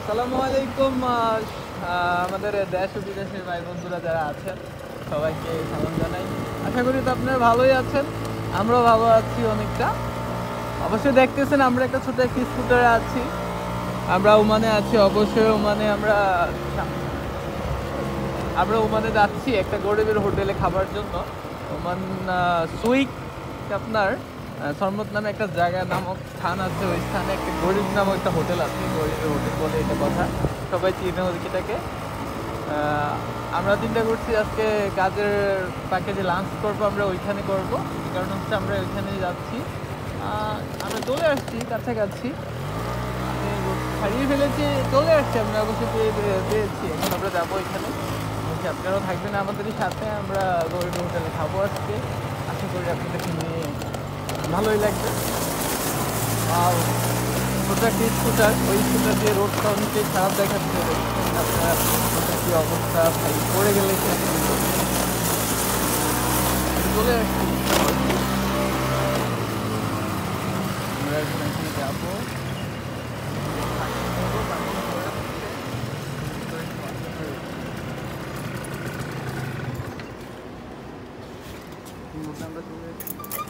আসসালামু আলাইকুম আমাদের দেশ ও বিদেশের ভাই বন্ধুরা যারা আছেন, সবাইকে সালাম জানাই। আশা করি তো আপনারা ভালোই আছেন, আমরাও ভালো আছি অনেকটা। অবশ্যই দেখতেছেন, আমরা একটা ছোট একটি স্কুটারে আছি। আমরা ওমানে আছি, অবশ্যই ওমানে আমরা আমরা ওমানে যাচ্ছি একটা গরিবের হোটেলে খাবার জন্য। ওমান সুইক আপনার সরমত নামে একটা জায়গা নামক স্থান আছে, ওই স্থানে একটা গরিব নামক একটা হোটেল আছে, গরিব হোটেল বলে এটা কথা। সবাই চিনে এটাকে আমরা চিন্তা করছি আজকে কাজের পাকে যে লাঞ্চ করব, আমরা ওইখানে করব। কারণ হচ্ছে আমরা ওইখানে যাচ্ছি। আমরা চলে আসছি, কাছাকাছি। হারিয়ে ফেলেছি, চলে আসছি, আমরা অবশ্যই পেয়ে পেয়ে- পেয়েছি। এখন আমরা যাব এখানে। আপনারাও থাকবেন আমাদের সাথে, আমরা গরিব হোটেলে খাব আজকে। আশা করি আপনাদেরকে নিয়ে ভালোই লাগবে আর একটি স্কুটার ওই স্কুটার দিয়ে রোডটা অনেকটাই খারাপ দেখাচ্ছে। আপনার কি অবস্থা ভাই পড়ে গেলে চলে আসছি। আমরা যাব।